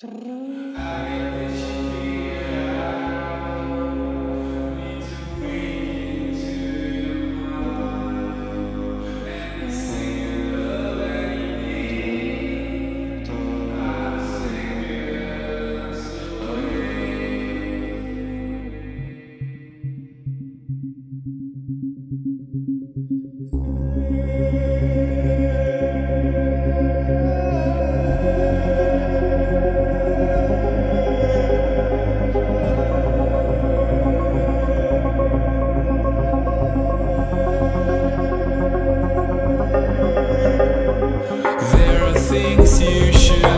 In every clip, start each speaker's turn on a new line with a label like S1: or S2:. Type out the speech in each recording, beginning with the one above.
S1: Trrr. you should.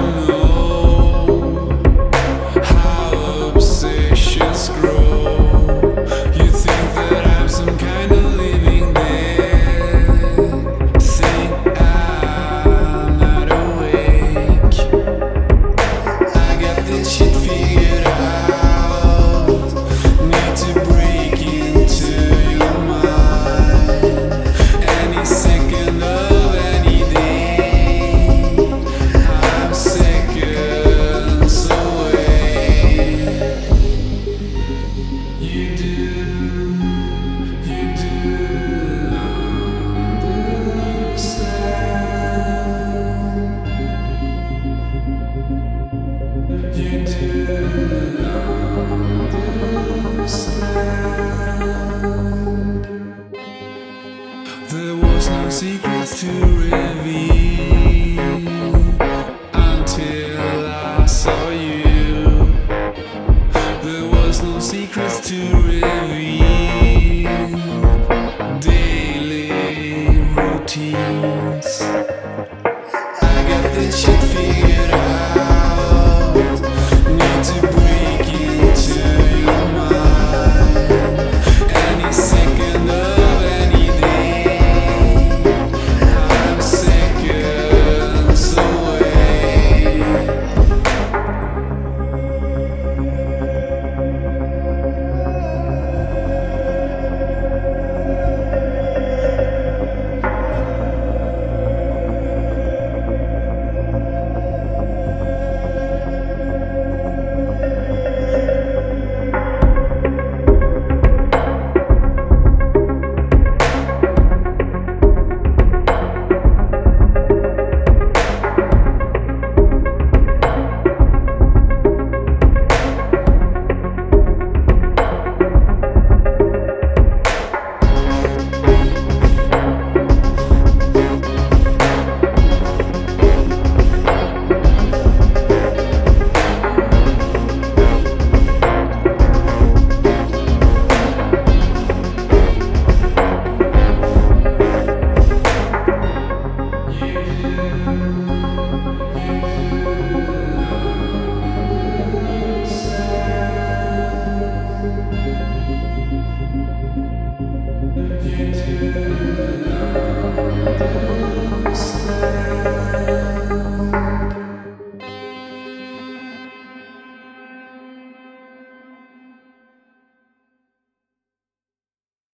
S1: until I saw you. There was no secrets to reveal. Daily routines.